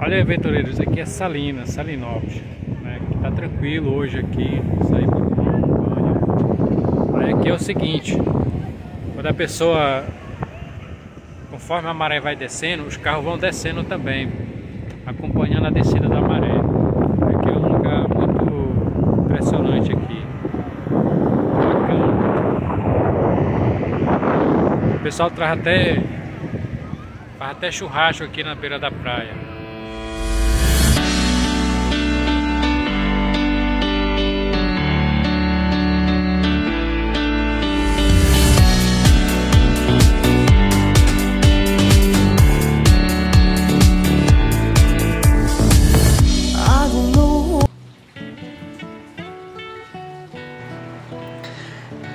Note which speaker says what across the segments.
Speaker 1: Olha, aventureiros, aqui é Salina, Salinópolis. Né? Tá tranquilo hoje aqui, sair para banho. Aí aqui é o seguinte, quando a pessoa, conforme a maré vai descendo, os carros vão descendo também, acompanhando a descida da maré. Aqui é um lugar muito impressionante aqui. Bacana. O pessoal traz até, faz até churrasco aqui na beira da praia.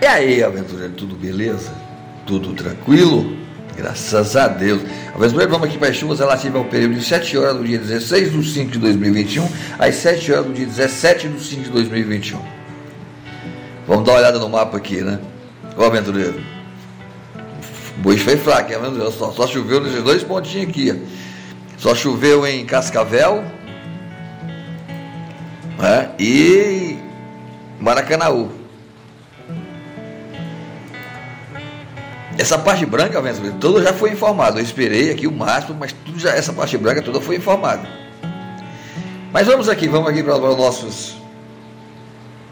Speaker 2: E aí, aventureiro, tudo beleza? Tudo tranquilo? Graças a Deus. Aventureiro, vamos aqui para as chuvas relativas ao período de 7 horas do dia 16 de 5 de 2021 às 7 horas do dia 17 de 5 de 2021. Vamos dar uma olhada no mapa aqui, né? Ô aventureiro. Hoje foi fraco, hein, aventureiro? Só, só choveu nesses dois pontinhos aqui. Só choveu em Cascavel né? e Maracanaú. Essa parte branca, toda já foi informada. Eu esperei aqui o máximo, mas tudo já, essa parte branca toda foi informada. Mas vamos aqui, vamos aqui para os nossos,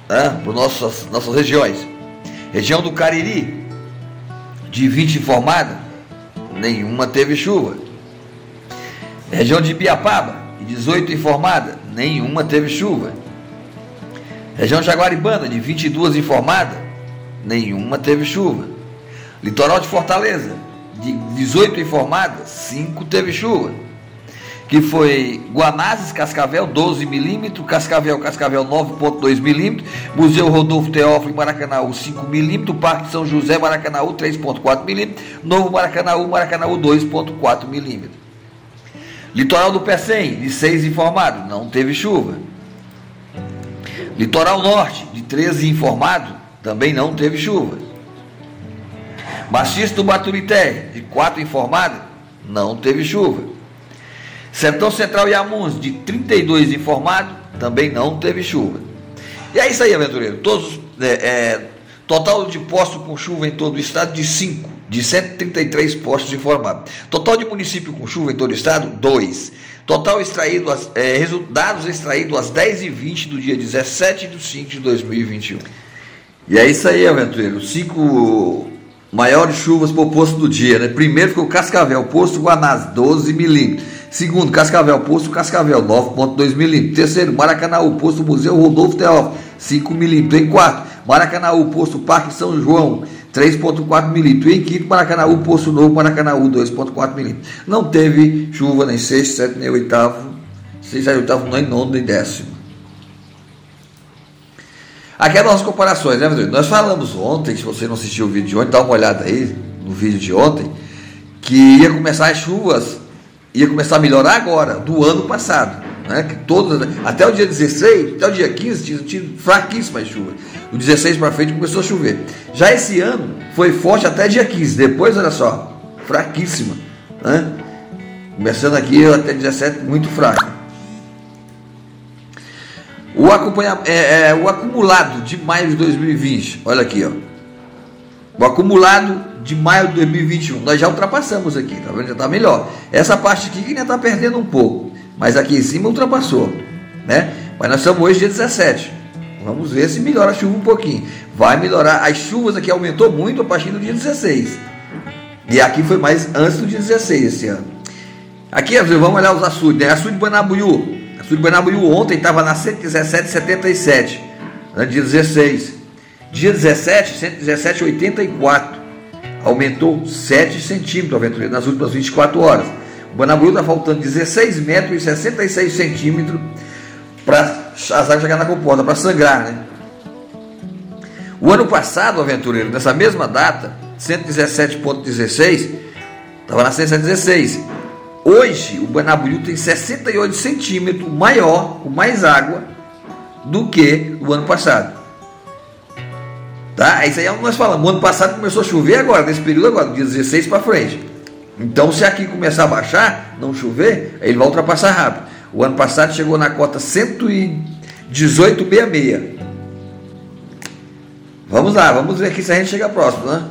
Speaker 2: né, para nossas, nossas regiões. Região do Cariri, de 20 informada, nenhuma teve chuva. Região de Ibiapaba, de 18 informada, nenhuma teve chuva. Região Jaguaribana, de 22 informada, nenhuma teve chuva. Litoral de Fortaleza, de 18 informadas, 5 teve chuva. Que foi Guanazes, Cascavel, 12 milímetros, Cascavel, Cascavel, 9,2 milímetros, Museu Rodolfo Teófilo, Maracanãú, 5 milímetros, Parque São José, Maracanãú, 3,4 milímetros, Novo Maracanãú, Maracanãú, 2,4 milímetros. Litoral do Pecém, de 6 informados, não teve chuva. Litoral Norte, de 13 informados, também não teve chuva. Machista do Baturité, de 4 informados, não teve chuva. Sertão Central e Amuns, de 32 informados, também não teve chuva. E é isso aí, aventureiro. Todos, é, é, total de postos com chuva em todo o estado, de 5, de 133 postos informados. Total de município com chuva em todo o estado, 2. Total extraído, é, resultados extraídos às 10h20 do dia 17 de 5 de 2021. E é isso aí, aventureiro. 5 Maiores chuvas por posto do dia, né? Primeiro ficou Cascavel, posto Guanás, 12 milímetros. Segundo, Cascavel, posto Cascavel, 9,2 milímetros. Terceiro, Maracanaú, posto Museu Rodolfo Teófilo, 5 milímetros. Em quarto, Maracanaú, posto Parque São João, 3,4 milímetros. Em quinto, Maracanaú, posto Novo Maracanaú, 2,4 milímetros. Não teve chuva nem sexto, sétimo, nem oitavo. Sexto, oitavo, nem nono, nem décimo. Aqui as nossas comparações, né, Rodrigo? Nós falamos ontem, se você não assistiu o vídeo de ontem, dá uma olhada aí no vídeo de ontem, que ia começar as chuvas, ia começar a melhorar agora, do ano passado. Né? Que todas, até o dia 16, até o dia 15, tinha, tinha fraquíssimas chuvas. Do 16 para frente começou a chover. Já esse ano foi forte até dia 15. Depois, olha só, fraquíssima. Né? Começando aqui até 17, muito fraca. O, é, é, o acumulado de maio de 2020, olha aqui, ó. O acumulado de maio de 2021, nós já ultrapassamos aqui, tá vendo? Já está melhor. Essa parte aqui que ainda está perdendo um pouco, mas aqui em cima ultrapassou, né? Mas nós estamos hoje dia 17. Vamos ver se melhora a chuva um pouquinho. Vai melhorar. As chuvas aqui aumentou muito a partir do dia 16. E aqui foi mais antes do dia 16 esse ano. Aqui, vamos olhar os açudes, né? Açude de Banabuiú, Buenabuiú ontem estava na 117,77, né, dia 16. Dia 17, 117,84. Aumentou 7 centímetros aventureiro nas últimas 24 horas. O Buenabuiú está faltando 16 metros e 66 centímetros para as águas chegar na comporta, para sangrar, né? O ano passado, aventureiro, nessa mesma data, 117,16, estava na 116. Hoje, o Banabuiú tem 68 centímetros maior, com mais água, do que o ano passado. Tá? Isso aí é o que nós falamos. O ano passado começou a chover agora, nesse período agora, dia 16 para frente. Então, se aqui começar a baixar, não chover, ele vai ultrapassar rápido. O ano passado chegou na cota 118,66. Vamos lá, vamos ver aqui se a gente chega próximo, né?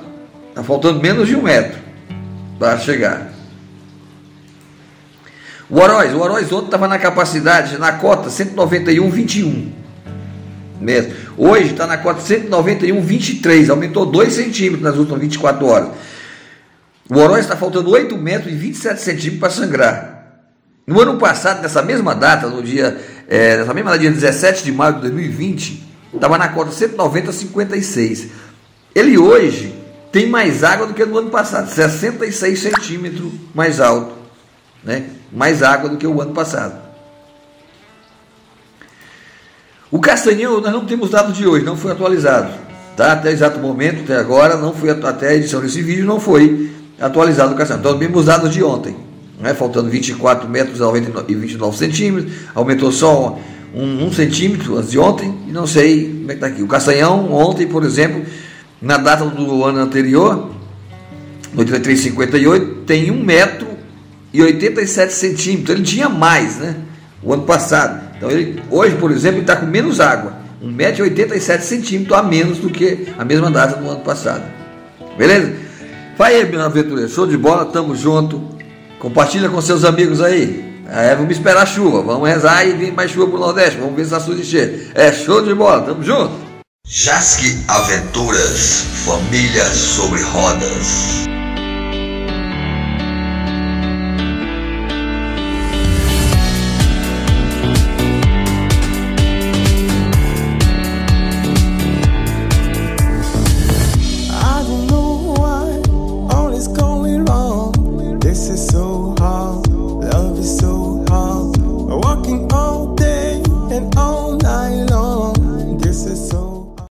Speaker 2: Está faltando menos de um metro para chegar. O Oroz, o Oroz ontem estava na capacidade, na cota 191,21 mesmo. Hoje está na cota 191,23, aumentou 2 centímetros nas últimas 24 horas. O Oroz está faltando 8 metros e 27 centímetros para sangrar. No ano passado, nessa mesma data, no dia, é, nessa mesma data, dia 17 de maio de 2020, estava na cota 190,56. Ele hoje tem mais água do que no ano passado, 66 centímetros mais alto, né? mais água do que o ano passado. O Castanhão, nós não temos dados de hoje, não foi atualizado. Tá? Até o exato momento, até agora, não foi até a edição desse vídeo, não foi atualizado o Castanhão. Então, os dados de ontem, né? faltando 24 metros e 29 centímetros, aumentou só um, um centímetro antes de ontem, e não sei como é que está aqui. O Castanhão, ontem, por exemplo, na data do ano anterior, no 8358, tem 1 metro e 87 centímetros. Ele tinha mais, né? O ano passado. Então, ele, hoje, por exemplo, está com menos água. 1 metro e 87 centímetros a menos do que a mesma data do ano passado. Beleza? Vai aí, meu aventureiro. Show de bola, tamo junto. Compartilha com seus amigos aí. É, vamos esperar chuva, vamos rezar e vir mais chuva pro Nordeste, vamos ver se a sua encher. É show de bola, tamo junto.
Speaker 3: Jasque Aventuras, família sobre rodas.